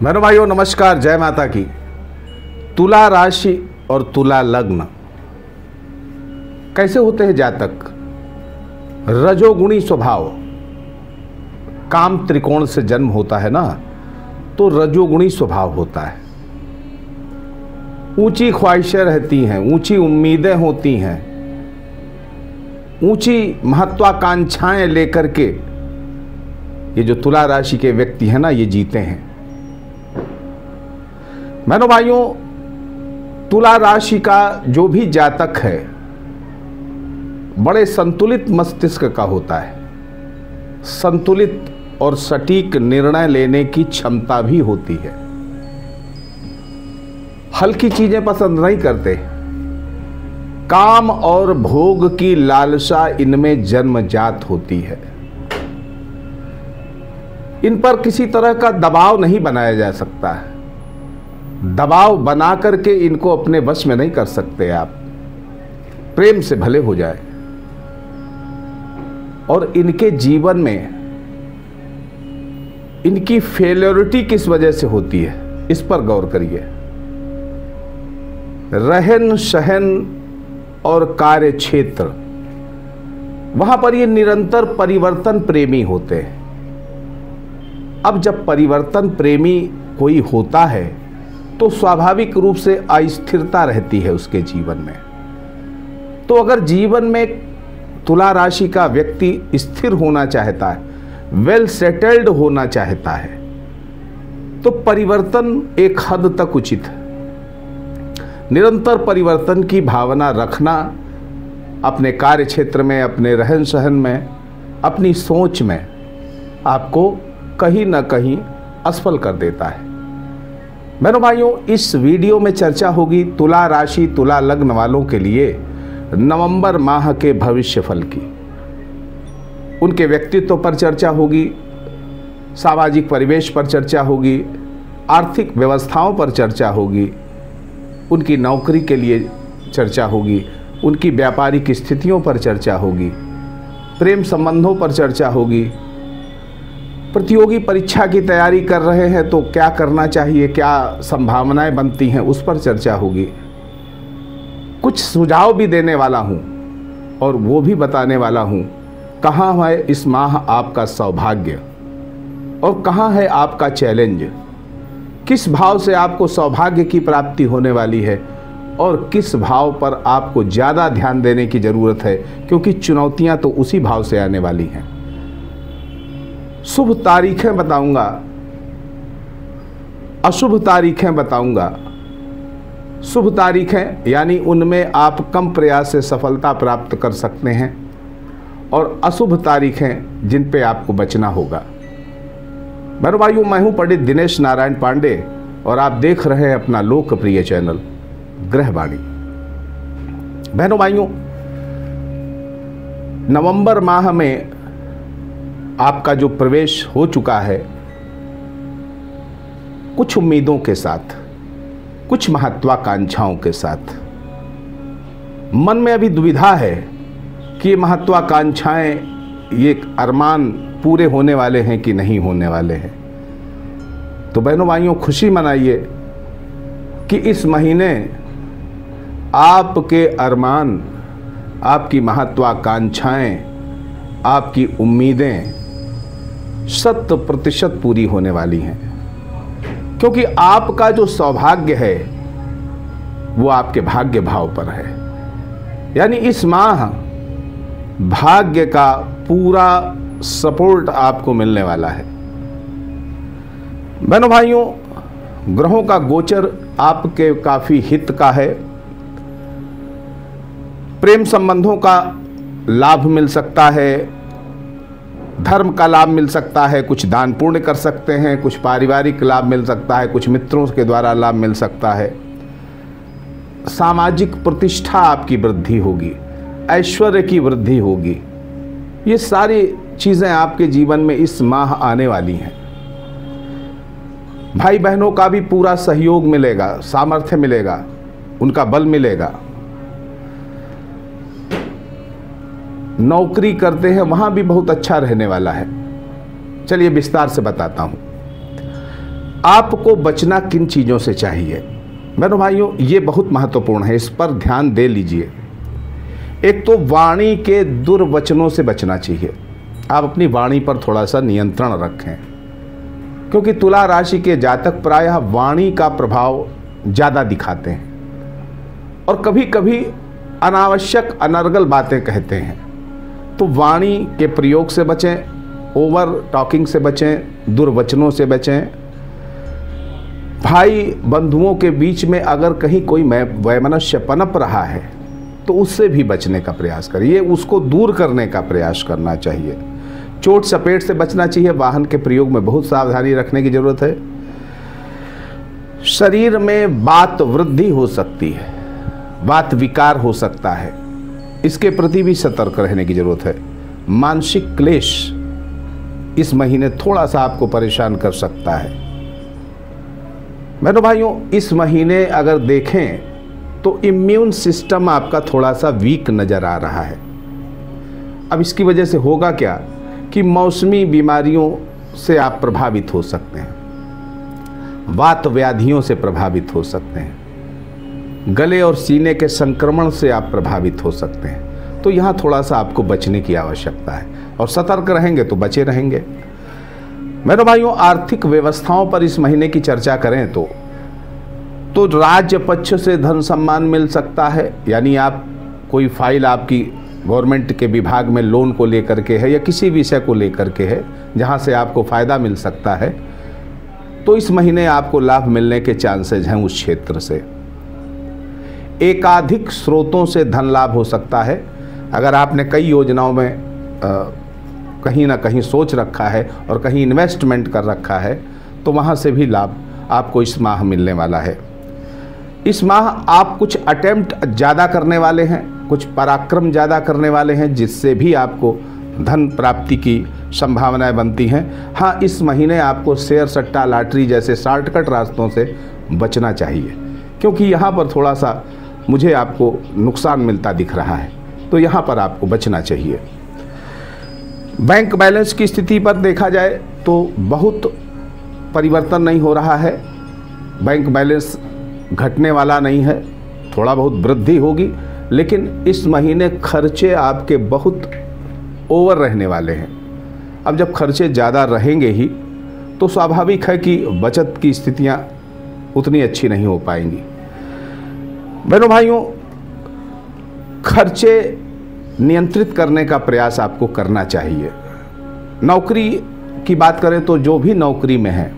मेरे भाइयों, नमस्कार, जय माता की। तुला राशि और तुला लग्न कैसे होते हैं जातक? रजोगुणी स्वभाव। काम त्रिकोण से जन्म होता है ना तो रजोगुणी स्वभाव होता है। ऊँची ख्वाहिशें रहती हैं, ऊँची उम्मीदें होती हैं, ऊँची महत्वाकांक्षाएँ लेकर के ये जो तुला राशि के व्यक्ति हैं ना, ये जीते हैं। मैनो भाइयों, तुला राशि का जो भी जातक है, बड़े संतुलित मस्तिष्क का होता है। संतुलित और सटीक निर्णय लेने की क्षमता भी होती है। हल्की चीज़ें पसंद नहीं करते। काम और भोग की लालसा इनमें जन्मजात होती है। इन पर किसी तरह का दबाव नहीं बनाया जा सकता। है दबाव बना करके इनको अपने वश में नहीं कर सकते आप। प्रेम से भले हो जाए। और इनके जीवन में इनकी फेलियोरिटी किस वजह से होती है, इस पर गौर करिए। रहन सहन और कार्य क्षेत्र वहाँ पर ये निरंतर परिवर्तन प्रेमी होते हैं। अब जब परिवर्तन प्रेमी कोई होता है तो स्वाभाविक रूप से अस्थिरता रहती है उसके जीवन में। तो अगर जीवन में तुला राशि का व्यक्ति स्थिर होना चाहता है वेल सेटल्ड होना चाहता है तो परिवर्तन एक हद तक उचित है। निरंतर परिवर्तन की भावना रखना, अपने कार्य क्षेत्र में, अपने रहन सहन में, अपनी सोच में आपको कहीं ना कहीं असफल कर देता है। मेरे भाइयों, इस वीडियो में चर्चा होगी तुला राशि, तुला लग्न वालों के लिए नवंबर माह के भविष्य फल की। उनके व्यक्तित्व पर चर्चा होगी, सामाजिक परिवेश पर चर्चा होगी, आर्थिक व्यवस्थाओं पर चर्चा होगी, उनकी नौकरी के लिए चर्चा होगी, उनकी व्यापारिक स्थितियों पर चर्चा होगी, प्रेम संबंधों पर चर्चा होगी प्रतियोगी परीक्षा की तैयारी कर रहे हैं तो क्या करना चाहिए, क्या संभावनाएँ बनती हैं, उस पर चर्चा होगी। कुछ सुझाव भी देने वाला हूँ और वो भी बताने वाला हूँ, कहाँ है इस माह आपका सौभाग्य और कहाँ है आपका चैलेंज? किस भाव से आपको सौभाग्य की प्राप्ति होने वाली है और किस भाव पर आपको ज़्यादा ध्यान देने की ज़रूरत है, क्योंकि चुनौतियाँ तो उसी भाव से आने वाली हैं। शुभ तारीखें बताऊँगा। अशुभ तारीखें बताऊँगा। शुभ तारीखें, यानी उनमें आप कम प्रयास से सफलता प्राप्त कर सकते हैं और अशुभ तारीखें जिन पे आपको बचना होगा। मेरे भाइयों, मैं हूँ पंडित दिनेश नारायण पांडे और आप देख रहे हैं अपना लोकप्रिय चैनल ग्रहवाणी। बहनों, भाइयों, नवंबर माह में आपका जो प्रवेश हो चुका है, कुछ उम्मीदों के साथ, कुछ महत्वाकांक्षाओं के साथ। मन में अभी दुविधा है कि ये महत्वाकांक्षाएँ, ये अरमान पूरे होने वाले हैं कि नहीं होने वाले हैं। तो बहनों, भाइयों, खुशी मनाइए कि इस महीने आपके अरमान, आपकी महत्वाकांक्षाएँ, आपकी उम्मीदें शत प्रतिशत पूरी होने वाली हैं। क्योंकि आपका जो सौभाग्य है, वो आपके भाग्य भाव पर है। यानी इस माह भाग्य का पूरा सपोर्ट आपको मिलने वाला है। बहनों भाइयों, ग्रहों का गोचर आपके काफ़ी हित का है। प्रेम संबंधों का लाभ मिल सकता है। धर्म का लाभ मिल सकता है, कुछ दान पुण्य कर सकते हैं, कुछ पारिवारिक लाभ मिल सकता है, कुछ मित्रों के द्वारा लाभ मिल सकता है। सामाजिक प्रतिष्ठा आपकी वृद्धि होगी, ऐश्वर्य की वृद्धि होगी। ये सारी चीज़ें आपके जीवन में इस माह आने वाली हैं। भाई बहनों का भी पूरा सहयोग मिलेगा, सामर्थ्य मिलेगा, उनका बल मिलेगा। नौकरी करते हैं, वहाँ भी बहुत अच्छा रहने वाला है। चलिए विस्तार से बताता हूँ। आपको बचना किन चीज़ों से चाहिए? बहनों भाइयों, ये बहुत महत्वपूर्ण है, इस पर ध्यान दे लीजिए। एक तो वाणी के दुर्वचनों से बचना चाहिए। आप अपनी वाणी पर थोड़ा सा नियंत्रण रखें, क्योंकि तुला राशि के जातक प्रायः वाणी का प्रभाव ज़्यादा दिखाते हैं। और कभी कभी अनावश्यक अनर्गल बातें कहते हैं। तो वाणी के प्रयोग से बचें, ओवर टॉकिंग से बचें, दुर्वचनों से बचें। भाई बंधुओं के बीच में अगर कहीं कोई वैमनस्य पनप रहा है तो उससे भी बचने का प्रयास करिए उसको दूर करने का प्रयास करना चाहिए। चोट चपेट से बचना चाहिए। वाहन के प्रयोग में बहुत सावधानी रखने की ज़रूरत है। शरीर में बात वृद्धि हो सकती है, बात विकार हो सकता है। इसके प्रति भी सतर्क रहने की ज़रूरत है। मानसिक क्लेश इस महीने थोड़ा सा आपको परेशान कर सकता है। बहनों भाइयों, इस महीने अगर देखें तो इम्यून सिस्टम आपका थोड़ा सा वीक नज़र आ रहा है। अब इसकी वजह से होगा क्या कि मौसमी बीमारियों से आप प्रभावित हो सकते हैं। वात व्याधियों से प्रभावित हो सकते हैं। गले और सीने के संक्रमण से आप प्रभावित हो सकते हैं। तो यहाँ थोड़ा सा आपको बचने की आवश्यकता है। और सतर्क रहेंगे तो बचे रहेंगे। मेरे भाइयों, आर्थिक व्यवस्थाओं पर इस महीने की चर्चा करें तो तो राज्य पक्ष से धन सम्मान मिल सकता है। यानी आप, कोई फ़ाइल आपकी गवर्नमेंट के विभाग में लोन को लेकर के है या किसी विषय को लेकर के है, जहाँ से आपको फ़ायदा मिल सकता है तो इस महीने आपको लाभ मिलने के चांसेज हैं उस क्षेत्र से। एकाधिक स्रोतों से धन लाभ हो सकता है। अगर आपने कई योजनाओं में कहीं ना कहीं सोच रखा है और कहीं इन्वेस्टमेंट कर रखा है तो वहाँ से भी लाभ आपको इस माह मिलने वाला है। इस माह आप कुछ अटेम्प्ट ज़्यादा करने वाले हैं, कुछ पराक्रम ज़्यादा करने वाले हैं, जिससे भी आपको धन प्राप्ति की संभावनाएँ बनती हैं। हाँ इस महीने आपको शेयर सट्टा, लॉटरी जैसे शॉर्टकट रास्तों से बचना चाहिए, क्योंकि यहाँ पर थोड़ा सा मुझे आपको नुकसान मिलता दिख रहा है तो यहाँ पर आपको बचना चाहिए। बैंक बैलेंस की स्थिति पर देखा जाए तो बहुत परिवर्तन नहीं हो रहा है। बैंक बैलेंस घटने वाला नहीं है, थोड़ा बहुत वृद्धि होगी, लेकिन इस महीने खर्चे आपके बहुत ओवर रहने वाले हैं। अब जब खर्चे ज़्यादा रहेंगे ही तो स्वाभाविक है कि बचत की स्थितियाँ उतनी अच्छी नहीं हो पाएँगी। बहनों, भाइयों, खर्चे नियंत्रित करने का प्रयास आपको करना चाहिए। नौकरी की बात करें तो जो भी नौकरी में है,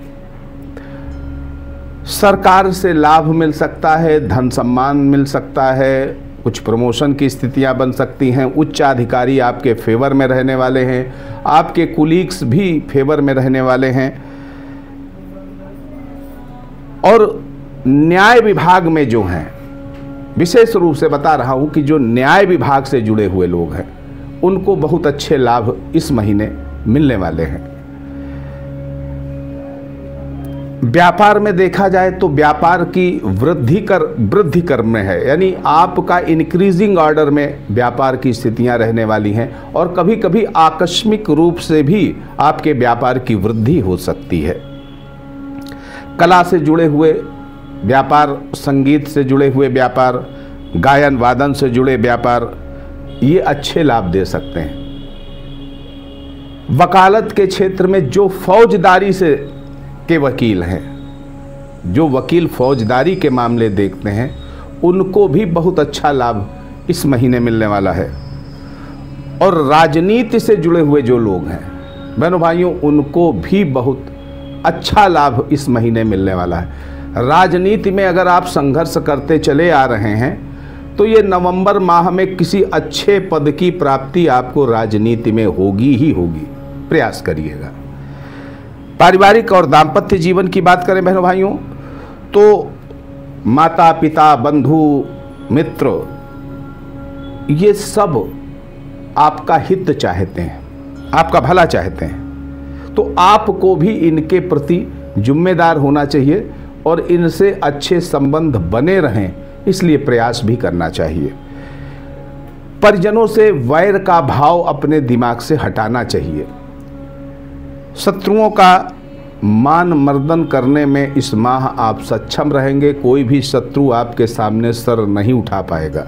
सरकार से लाभ मिल सकता है, धन सम्मान मिल सकता है, कुछ प्रमोशन की स्थितियाँ बन सकती हैं, उच्च अधिकारी आपके फेवर में रहने वाले हैं, आपके कुलीग्स भी फेवर में रहने वाले हैं। और न्याय विभाग में जो हैं विशेष रूप से बता रहा हूँ कि जो न्याय विभाग से जुड़े हुए लोग हैं, उनको बहुत अच्छे लाभ इस महीने मिलने वाले हैं। व्यापार में देखा जाए तो व्यापार की वृद्धि कर वृद्धि कर में है, यानी आपका इंक्रीजिंग ऑर्डर में व्यापार की स्थितियाँ रहने वाली हैं और कभी कभी आकस्मिक रूप से भी आपके व्यापार की वृद्धि हो सकती है। कला से जुड़े हुए व्यापार संगीत से जुड़े हुए व्यापार, गायन वादन से जुड़े व्यापार, ये अच्छे लाभ दे सकते हैं। वकालत के क्षेत्र में जो फौजदारी से के वकील हैं, जो वकील फौजदारी के मामले देखते हैं, उनको भी बहुत अच्छा लाभ इस महीने मिलने वाला है। और राजनीति से जुड़े हुए जो लोग हैं, बहनों भाइयों, उनको भी बहुत अच्छा लाभ इस महीने मिलने वाला है। राजनीति में अगर आप संघर्ष करते चले आ रहे हैं तो ये नवंबर माह में किसी अच्छे पद की प्राप्ति आपको राजनीति में होगी ही होगी। प्रयास करिएगा। पारिवारिक और दाम्पत्य जीवन की बात करें बहनों भाइयों तो माता पिता बंधु, मित्र, ये सब आपका हित चाहते हैं, आपका भला चाहते हैं। तो आपको भी इनके प्रति जिम्मेदार होना चाहिए। और इनसे अच्छे संबंध बने रहें, इसलिए प्रयास भी करना चाहिए। परिजनों से वैर का भाव अपने दिमाग से हटाना चाहिए। शत्रुओं का मान मर्दन करने में इस माह आप सक्षम रहेंगे, कोई भी शत्रु आपके सामने सर नहीं उठा पाएगा।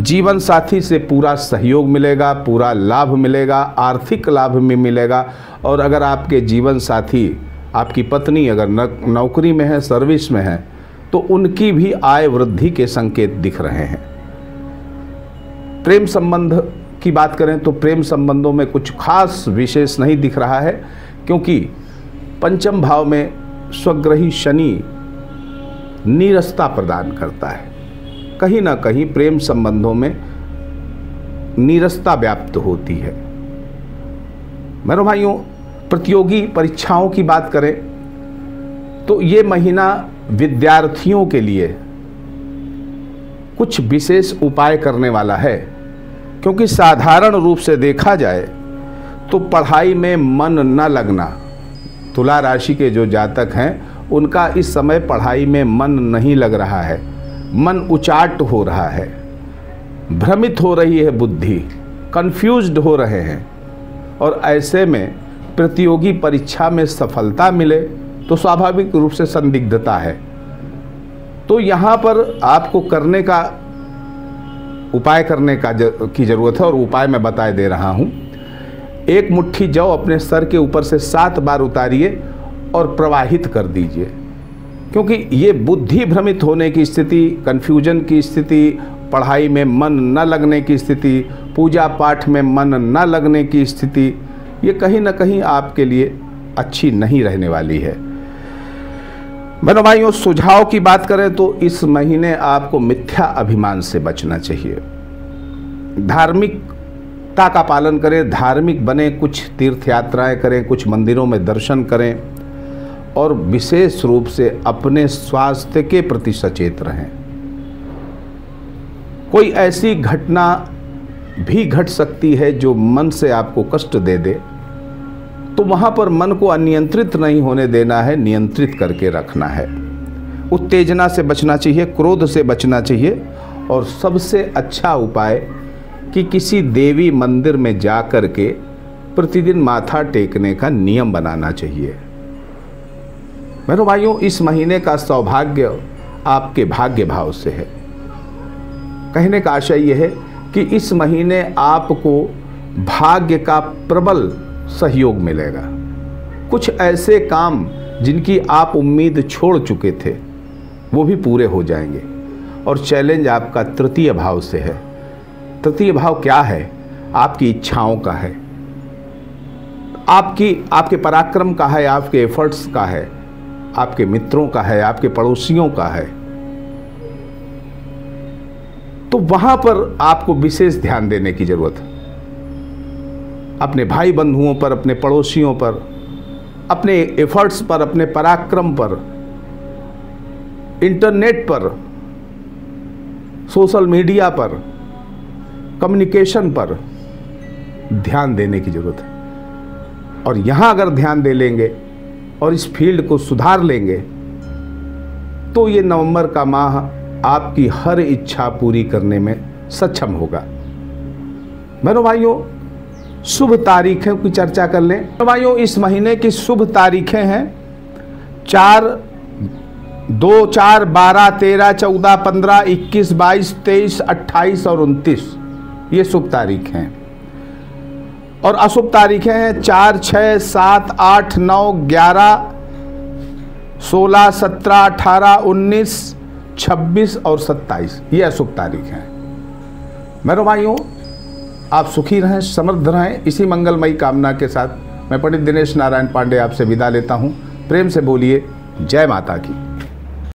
जीवन साथी से पूरा सहयोग मिलेगा, पूरा लाभ मिलेगा, आर्थिक लाभ भी मिलेगा, और अगर आपके जीवन साथी आपकी पत्नी अगर नौकरी में है सर्विस में है तो उनकी भी आय वृद्धि के संकेत दिख रहे हैं। प्रेम संबंध की बात करें तो प्रेम संबंधों में कुछ खास विशेष नहीं दिख रहा है, क्योंकि पंचम भाव में स्वग्रही शनि नीरसता प्रदान करता है। कहीं ना कहीं प्रेम संबंधों में नीरसता व्याप्त होती है। मेरे भाइयों प्रतियोगी परीक्षाओं की बात करें तो ये महीना विद्यार्थियों के लिए कुछ विशेष उपाय करने वाला है। क्योंकि साधारण रूप से देखा जाए तो पढ़ाई में मन न लगना, तुला राशि के जो जातक हैं, उनका इस समय पढ़ाई में मन नहीं लग रहा है। मन उचाट हो रहा है। भ्रमित हो रही है बुद्धि कंफ्यूज्ड हो रहे हैं। और ऐसे में प्रतियोगी परीक्षा में सफलता मिले तो स्वाभाविक रूप से संदिग्धता है। तो यहाँ पर आपको करने का उपाय करने का ज, की ज़रूरत है और उपाय मैं बताए दे रहा हूँ। एक मुट्ठी जौ अपने सर के ऊपर से सात बार उतारिए और प्रवाहित कर दीजिए। क्योंकि ये बुद्धि भ्रमित होने की स्थिति कन्फ्यूज़न की स्थिति पढ़ाई में मन न लगने की स्थिति पूजा पाठ में मन न लगने की स्थिति ये कहीं ना कहीं आपके लिए अच्छी नहीं रहने वाली है। मेरे भाइयों, सुझाव की बात करें तो इस महीने आपको मिथ्या अभिमान से बचना चाहिए। धार्मिकता का पालन करें, धार्मिक बने, कुछ तीर्थ यात्राएँ करें, कुछ मंदिरों में दर्शन करें और विशेष रूप से अपने स्वास्थ्य के प्रति सचेत रहें। कोई ऐसी घटना भी घट सकती है जो मन से आपको कष्ट दे दे तो वहाँ पर मन को अनियंत्रित नहीं होने देना है, नियंत्रित करके रखना है। उत्तेजना से बचना चाहिए, क्रोध से बचना चाहिए, और सबसे अच्छा उपाय कि किसी देवी मंदिर में जा कर के प्रतिदिन माथा टेकने का नियम बनाना चाहिए। मेरे भाइयों, इस महीने का सौभाग्य आपके भाग्य भाव से है। कहने का आशय यह है कि इस महीने आपको भाग्य का प्रबल सहयोग मिलेगा। कुछ ऐसे काम जिनकी आप उम्मीद छोड़ चुके थे, वो भी पूरे हो जाएँगे। और चैलेंज आपका तृतीय भाव से है। तृतीय भाव क्या है? आपकी इच्छाओं का है। आपकी, आपके पराक्रम का है, आपके एफर्ट्स का है, आपके मित्रों का है, आपके पड़ोसियों का है। तो वहाँ पर आपको विशेष ध्यान देने की ज़रूरत है। अपने भाई बंधुओं पर, अपने पड़ोसियों पर, अपने एफर्ट्स पर, अपने पराक्रम पर इंटरनेट पर सोशल मीडिया पर कम्युनिकेशन पर ध्यान देने की ज़रूरत है। और यहाँ अगर ध्यान दे लेंगे और इस फ़ील्ड को सुधार लेंगे तो ये नवंबर का माह आपकी हर इच्छा पूरी करने में सक्षम होगा। मेरे भाइयों शुभ तारीखों की चर्चा कर लें। भाइयों, इस महीने की शुभ तारीखें हैं। चार, दो, चार, बारह, तेरह, चौदह, पंद्रह, इक्कीस, बाईस, तेईस, अट्ठाईस और उनतीस। ये शुभ तारीख हैं। और अशुभ तारीखें हैं, चार छः सात, आठ, नौ, ग्यारह, सोलह, सत्रह, अठारह, उन्नीस, छब्बीस और सत्ताईस। ये अशुभ तारीख हैं। मेरे भाइयों आप सुखी रहें समृद्ध रहें। इसी मंगलमयी कामना के साथ मैं पंडित दिनेश नारायण पांडे आपसे विदा लेता हूँ। प्रेम से बोलिए, जय माता की।